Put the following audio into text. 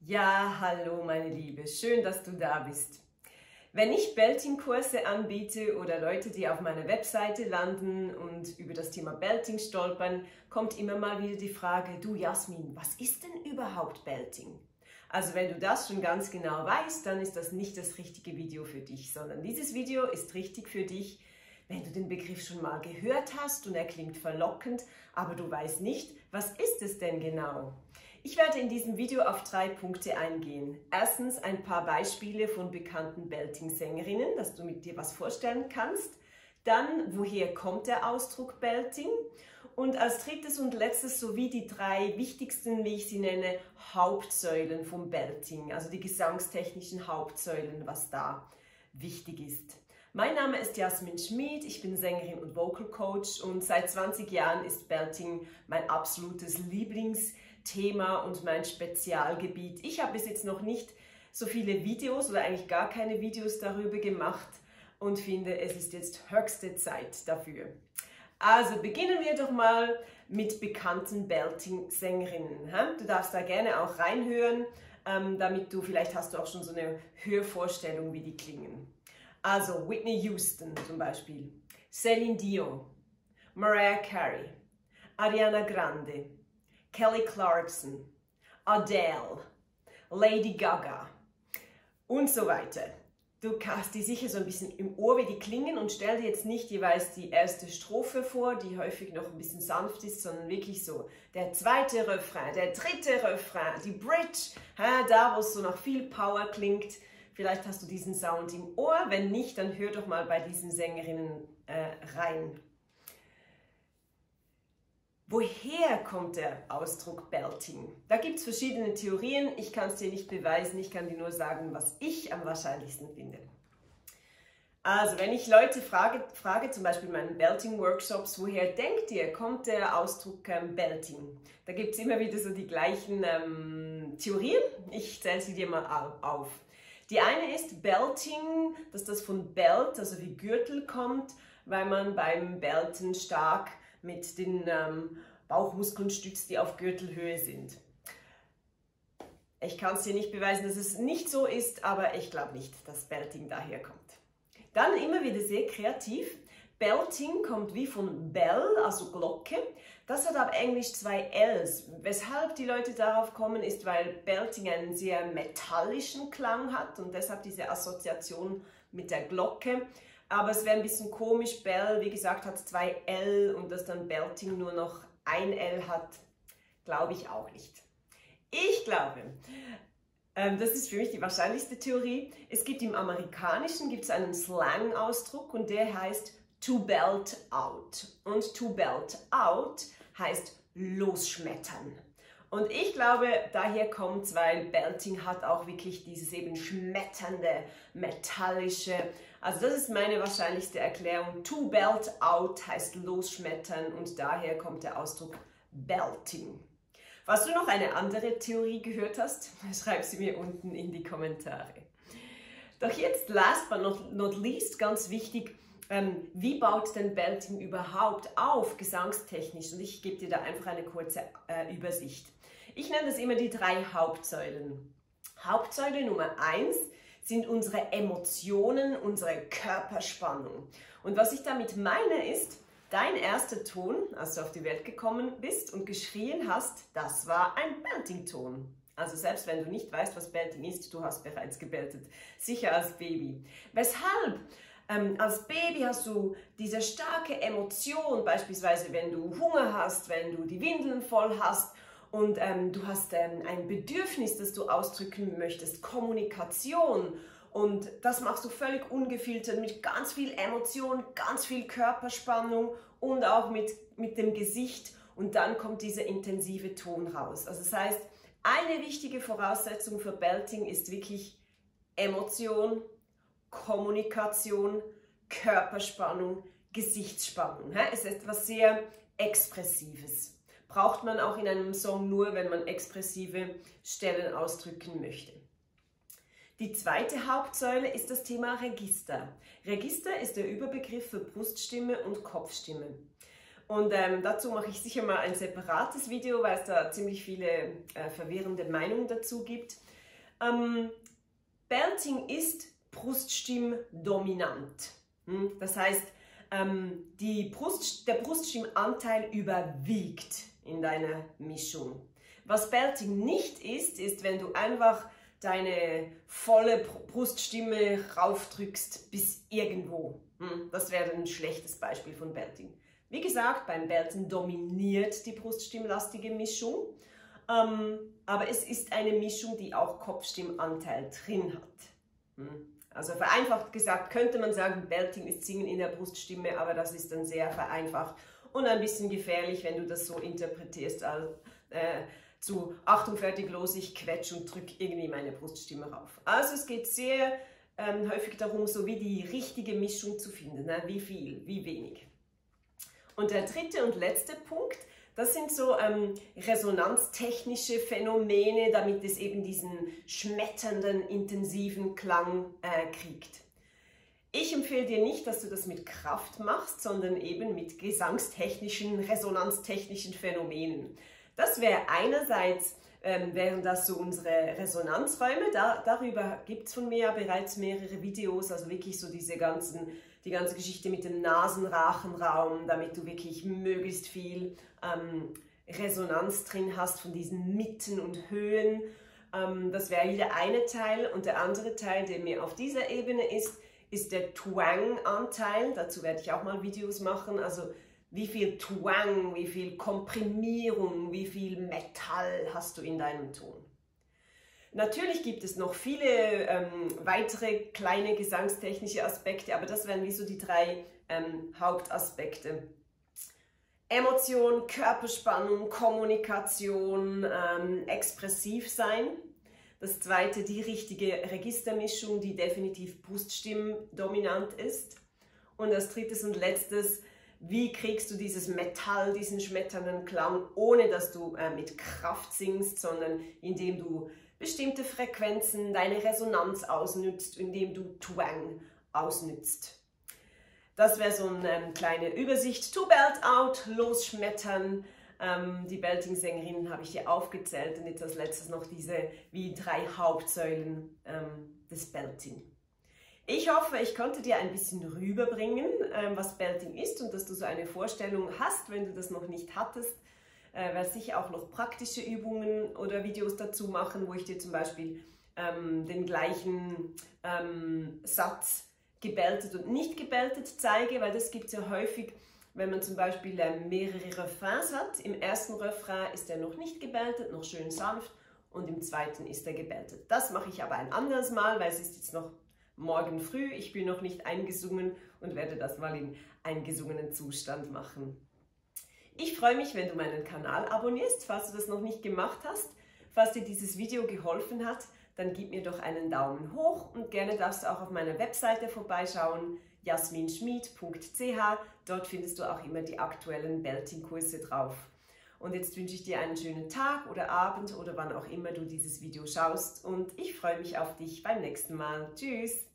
Ja, hallo meine Liebe, schön, dass du da bist. Wenn ich Belting-Kurse anbiete oder Leute, die auf meiner Webseite landen und über das Thema Belting stolpern, kommt immer mal wieder die Frage, du Jasmin, was ist denn überhaupt Belting? Also wenn du das schon ganz genau weißt, dann ist das nicht das richtige Video für dich, sondern dieses Video ist richtig für dich, wenn du den Begriff schon mal gehört hast und er klingt verlockend, aber du weißt nicht, was ist es denn genau? Ich werde in diesem Video auf drei Punkte eingehen. Erstens ein paar Beispiele von bekannten Belting-Sängerinnen, dass du mit dir was vorstellen kannst. Dann, woher kommt der Ausdruck Belting? Und als drittes und letztes sowie die drei wichtigsten, wie ich sie nenne, Hauptsäulen vom Belting, also die gesangstechnischen Hauptsäulen, was da wichtig ist. Mein Name ist Jasmin Schmid, ich bin Sängerin und Vocal Coach und seit 20 Jahren ist Belting mein absolutes Lieblingsthema und mein Spezialgebiet. Ich habe bis jetzt noch nicht so viele Videos oder eigentlich gar keine Videos darüber gemacht und finde, es ist jetzt höchste Zeit dafür. Also beginnen wir doch mal mit bekannten Belting-Sängerinnen. Du darfst da gerne auch reinhören, ähm, damit du, vielleicht hast du auch schon so eine Hörvorstellung, wie die klingen. Also Whitney Houston zum Beispiel, Celine Dion, Mariah Carey, Ariana Grande, Kelly Clarkson, Adele, Lady Gaga und so weiter. Du hast die sicher so ein bisschen im Ohr, wie die klingen und stell dir jetzt nicht jeweils die erste Strophe vor, die häufig noch ein bisschen sanft ist, sondern wirklich so der zweite Refrain, der dritte Refrain, die Bridge, da wo es so nach viel Power klingt, Vielleicht hast du diesen Sound im Ohr. Wenn nicht, dann hör doch mal bei diesen Sängerinnen äh, rein. Woher kommt der Ausdruck Belting? Da gibt es verschiedene Theorien. Ich kann es dir nicht beweisen. Ich kann dir nur sagen, was ich am wahrscheinlichsten finde. Also, wenn ich Leute frage, frage zum Beispiel in meinen Belting-Workshops, woher denkt ihr, kommt der Ausdruck ähm, Belting? Da gibt es immer wieder so die gleichen ähm, Theorien. Ich zähle sie dir mal auf. Die eine ist Belting, dass das von Belt, also wie Gürtel kommt, weil man beim Belten stark mit den ähm, Bauchmuskeln stützt, die auf Gürtelhöhe sind. Ich kann es dir nicht beweisen, dass es nicht so ist, aber ich glaube nicht, dass Belting daher kommt. Dann immer wieder sehr kreativ. Belting kommt wie von Bell, also Glocke. Das hat auf Englisch zwei Ls. Weshalb die Leute darauf kommen, ist, weil Belting einen sehr metallischen Klang hat und deshalb diese Assoziation mit der Glocke. Aber es wäre ein bisschen komisch, Bell, wie gesagt, hat zwei L und dass dann Belting nur noch ein L hat, glaube ich auch nicht. Ich glaube, ähm, das ist für mich die wahrscheinlichste Theorie. Es gibt im Amerikanischen gibt's einen Slang-Ausdruck und der heißt to belt out. Und to belt out heißt losschmettern. Und ich glaube, daher kommt es, weil Belting hat auch wirklich dieses eben schmetternde, metallische. Also das ist meine wahrscheinlichste Erklärung. To belt out heißt losschmettern und daher kommt der Ausdruck Belting. Falls du noch eine andere Theorie gehört hast, schreib sie mir unten in die Kommentare. Doch jetzt, last but not, not least, ganz wichtig, ähm, wie baut denn Belting überhaupt auf, gesangstechnisch? Und ich gebe dir da einfach eine kurze äh, Übersicht. Ich nenne das immer die drei Hauptsäulen. Hauptsäule Nummer eins sind unsere Emotionen, unsere Körperspannung. Und was ich damit meine ist, dein erster Ton, als du auf die Welt gekommen bist und geschrien hast, das war ein Belting-Ton. Also selbst wenn du nicht weißt, was Belting ist, du hast bereits gebeltet. Sicher als Baby. Weshalb? Ähm, als Baby hast du diese starke Emotion, beispielsweise wenn du Hunger hast, wenn du die Windeln voll hast und ähm, du hast ähm, ein Bedürfnis, das du ausdrücken möchtest, Kommunikation. Und das machst du völlig ungefiltert mit ganz viel Emotion, ganz viel Körperspannung und auch mit, mit dem Gesicht. Und dann kommt dieser intensive Ton raus. Also das heißt, eine wichtige Voraussetzung für Belting ist wirklich Emotion, Kommunikation, Körperspannung, Gesichtsspannung. Es ist etwas sehr Expressives. Braucht man auch in einem Song nur, wenn man expressive Stellen ausdrücken möchte. Die zweite Hauptsäule ist das Thema Register. Register ist der Überbegriff für Bruststimme und Kopfstimme. Und ähm, dazu mache ich sicher mal ein separates Video, weil es da ziemlich viele äh, verwirrende Meinungen dazu gibt. Ähm, Belting ist Bruststimmdominant. Hm? Das heißt, ähm, Brust, der Bruststimmanteil überwiegt in deiner Mischung. Was Belting nicht ist, ist, wenn du einfach deine volle Bruststimme raufdrückst bis irgendwo. Hm, das wäre ein schlechtes Beispiel von Belting. Wie gesagt, beim Belten dominiert die bruststimmlastige Mischung, ähm, aber es ist eine Mischung, die auch Kopfstimmanteil drin hat. Hm. Also vereinfacht gesagt könnte man sagen, Belting ist Singen in der Bruststimme, aber das ist dann sehr vereinfacht und ein bisschen gefährlich, wenn du das so interpretierst als äh, zu Achtung, fertig, los, ich quetsch und drück irgendwie meine Bruststimme rauf. Also es geht sehr ähm, häufig darum, so wie die richtige Mischung zu finden, ne? wie viel, wie wenig. Und der dritte und letzte Punkt, das sind so ähm, resonanztechnische Phänomene, damit es eben diesen schmetternden, intensiven Klang äh, kriegt. Ich empfehle dir nicht, dass du das mit Kraft machst, sondern eben mit gesangstechnischen, resonanztechnischen Phänomenen. Das wäre einerseits, ähm, wären das so unsere Resonanzräume, da, darüber gibt es von mir ja bereits mehrere Videos, also wirklich so diese ganzen die ganze Geschichte mit dem Nasenrachenraum, damit du wirklich möglichst viel ähm, Resonanz drin hast von diesen Mitten und Höhen. Ähm, das wäre der eine Teil und der andere Teil, der mir auf dieser Ebene ist, ist der Twang-Anteil. Dazu werde ich auch mal Videos machen. Also wie viel Twang, wie viel Komprimierung, wie viel Metall hast du in deinem Ton. Natürlich gibt es noch viele ähm, weitere kleine gesangstechnische Aspekte, aber das wären wie so die drei ähm, Hauptaspekte. Emotion, Körperspannung, Kommunikation, ähm, expressiv sein. Das zweite, die richtige Registermischung, die definitiv Bruststimmdominant ist. Und das drittes und letztes, wie kriegst du dieses Metall, diesen schmetternden Klang, ohne dass du äh, mit Kraft singst, sondern indem du bestimmte Frequenzen, deine Resonanz ausnützt, indem du Twang ausnützt. Das wäre so eine ähm, kleine Übersicht. To belt out, losschmettern. Ähm, die Belting-Sängerinnen habe ich hier aufgezählt und jetzt als letztes noch diese wie drei Hauptsäulen ähm, des Belting. Ich hoffe, ich konnte dir ein bisschen rüberbringen, ähm, was Belting ist und dass du so eine Vorstellung hast, wenn du das noch nicht hattest, äh, werde sicher auch noch praktische Übungen oder Videos dazu machen, wo ich dir zum Beispiel ähm, den gleichen ähm, Satz gebeltet und nicht gebeltet zeige, weil das gibt es ja häufig, wenn man zum Beispiel äh, mehrere Refrains hat. Im ersten Refrain ist er noch nicht gebeltet, noch schön sanft und im zweiten ist er gebeltet. Das mache ich aber ein anderes Mal, weil es ist jetzt noch morgen früh, ich bin noch nicht eingesungen und werde das mal in eingesungenen Zustand machen. Ich freue mich, wenn du meinen Kanal abonnierst, falls du das noch nicht gemacht hast. Falls dir dieses Video geholfen hat, dann gib mir doch einen Daumen hoch und gerne darfst du auch auf meiner Webseite vorbeischauen, jasminschmied.ch. Dort findest du auch immer die aktuellen Belting-Kurse drauf. Und jetzt wünsche ich dir einen schönen Tag oder Abend oder wann auch immer du dieses Video schaust und ich freue mich auf dich beim nächsten Mal. Tschüss!